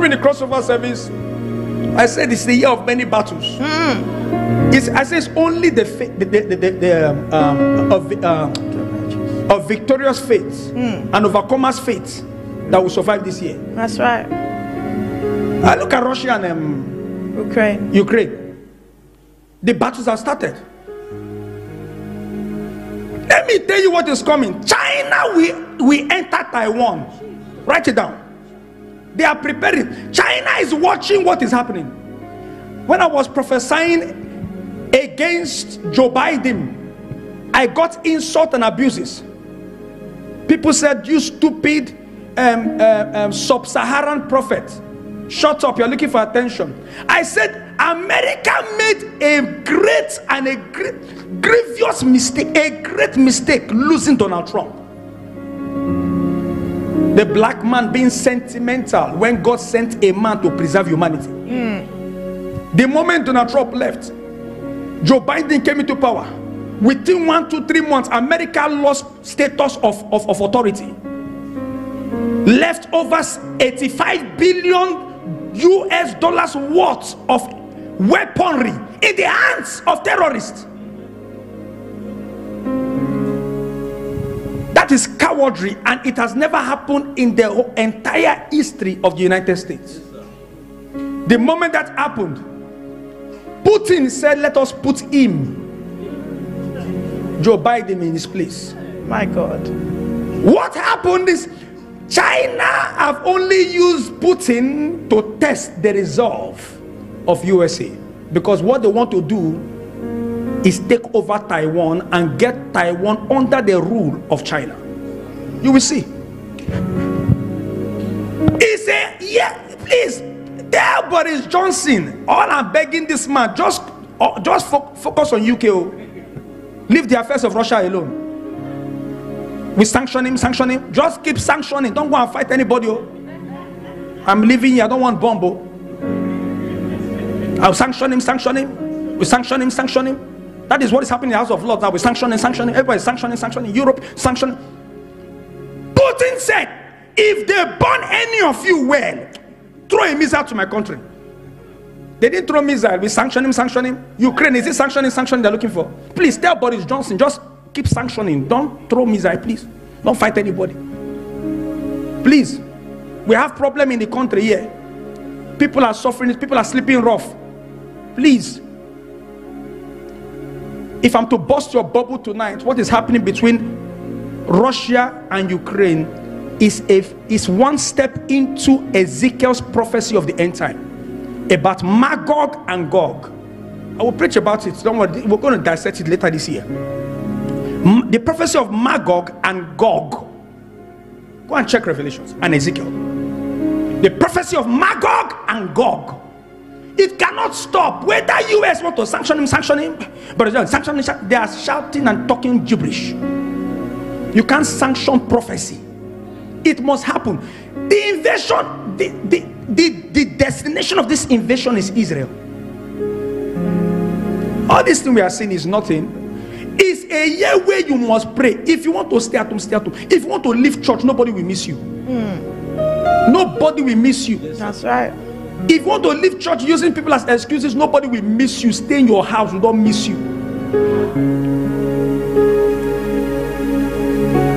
crossover service, I said it's the year of many battles. It's, I say it's only the fa- the, the, the, the, the, um, um, of, um, of victorious faith and overcomers faith that will survive this year. That's right. I look at Russia and um, Ukraine. Ukraine. The battles have started. Let me tell you what is coming. China we we enter Taiwan. Write it down. They are preparing. China is watching what is happening. When I was prophesying against Joe Biden, I got insult and abuses. People said, You stupid um, uh, um, sub Saharan prophet. Shut up, you're looking for attention. I said, America made a great and a great, grievous mistake, a great mistake losing Donald Trump. The black man being sentimental when God sent a man to preserve humanity. The moment Donald Trump left, Joe Biden came into power. Within one, two, three months, America lost status of, of, of authority. Left over 85 billion US dollars worth of weaponry in the hands of terrorists. That is cowardry, and it has never happened in the whole entire history of the United States. The moment that happened, Putin said, Let us put him, Joe Biden, in his place. My God. What happened is China have only used Putin to test the resolve of USA because what they want to do is take over Taiwan and get Taiwan under the rule of China. You will see. He said, Yeah, please tell Boris Johnson. All I'm begging this man, just, uh, just fo- focus on UK. oh. Leave the affairs of Russia alone. We sanction him, sanction him. Just keep sanctioning. Don't go and fight anybody. oh. I'm leaving here. I don't want bomb. oh. I'll sanction him, sanction him. We sanction him, sanction him. That is what is happening in the House of Lords now. We're sanctioning, sanctioning. Everybody sanctioning, sanctioning. Europe, sanctioning. Putin said, if they burn any of you well, throw a missile to my country. They didn't throw missile. We sanction him, sanction him. Ukraine, is it sanctioning, sanctioning they're looking for? Please tell Boris Johnson, just keep sanctioning. Don't throw missile, please. Don't fight anybody. Please. We have problem in the country here. People are suffering. People are sleeping rough. Please. If I'm to bust your bubble tonight, what is happening between Russia and Ukraine is a, is one step into Ezekiel's prophecy of the end time about Magog and Gog. I will preach about it. Don't worry, we're going to dissect it later this year. The prophecy of Magog and Gog. Go and check Revelations and Ezekiel. The prophecy of Magog and Gog. It cannot stop. Whether US want to sanction him, sanction him, but they sanction him, they are shouting and talking gibberish. You can't sanction prophecy. It must happen. The invasion, the, the, the, the destination of this invasion is Israel. All this thing we are seeing is nothing. It's a year where you must pray. If you want to stay at home, stay at home. If you want to leave church, nobody will miss you. Hmm. Nobody will miss you. That's right. If you want to leave church using people as excuses, nobody will miss you. Stay in your house, we don't miss you.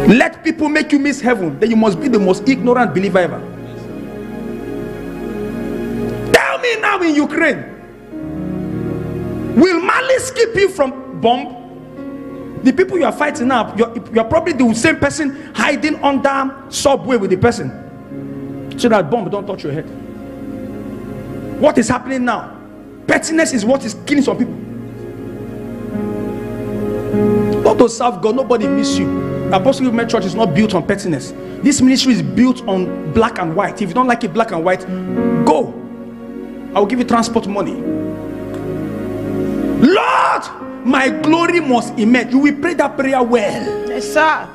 Let people make you miss heaven, then you must be the most ignorant believer ever. Tell me now in Ukraine, will malice keep you from bomb? The people you are fighting now, you're, you're probably the same person hiding under subway with the person. So that bomb don't touch your head. What is happening now? Pettiness is what is killing some people. Not to serve God, nobody miss you. Apostle Movement Church is not built on pettiness. This ministry is built on black and white. If you don't like it black and white, go. I will give you transport money. Lord, my glory must emerge. You will pray that prayer well. Yes, sir.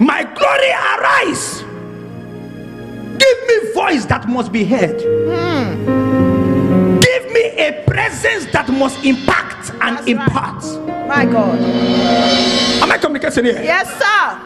My glory arise. Give me voice that must be heard. Hmm. Give me a presence that must impact and That's right. impart. My God. Am I communicating here? Yes, sir.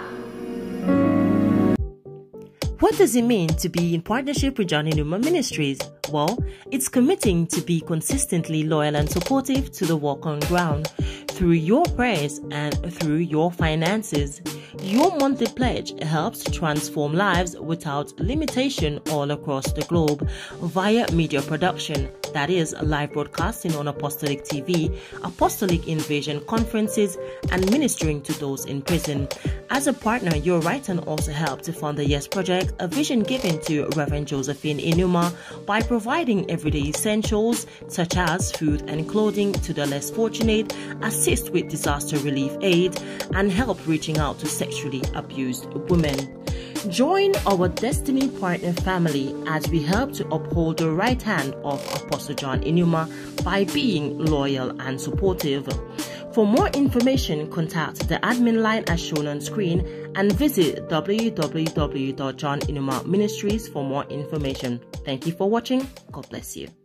What does it mean to be in partnership with John Enumah Ministries? Well, it's committing to be consistently loyal and supportive to the work on ground through your prayers and through your finances. Your monthly pledge helps transform lives without limitation all across the globe via media production, that is, live broadcasting on Apostolic TV, Apostolic Invasion conferences, and ministering to those in prison. As a partner, your right can also help to fund the Yes Project, a vision given to Reverend Josephine Enumah by providing everyday essentials such as food and clothing to the less fortunate, assist with disaster relief aid, and help reaching out to sexually abused women. Join our Destiny Partner family as we help to uphold the right hand of Apostle John Enumah by being loyal and supportive. For more information, contact the admin line as shown on screen and visit www.johnenumah ministries for more information. Thank you for watching. God bless you.